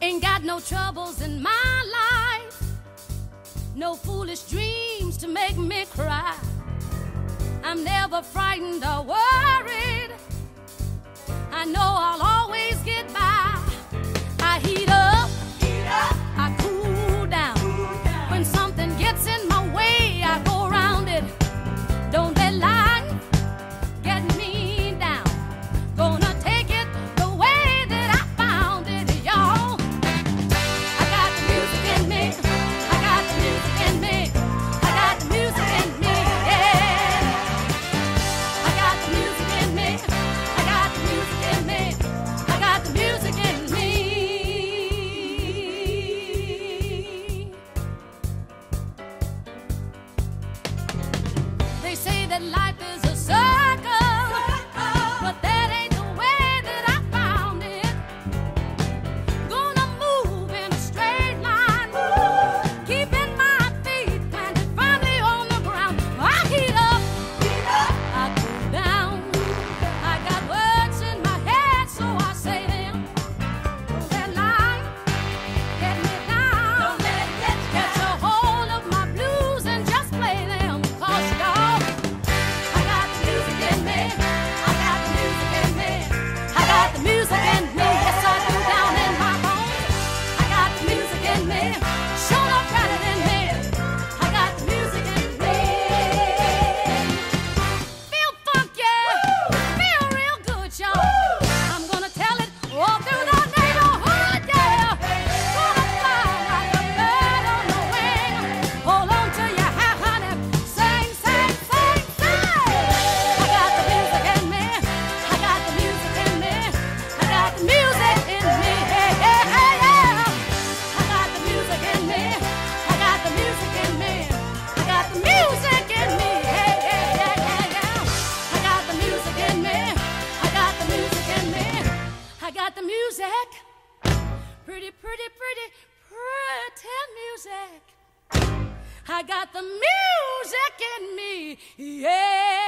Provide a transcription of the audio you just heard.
Ain't got no troubles in my life, no foolish dreams to make me cry. I'm never frightened or worried. life is music. Pretty, pretty, pretty, pretty music. I got the music in me, yeah.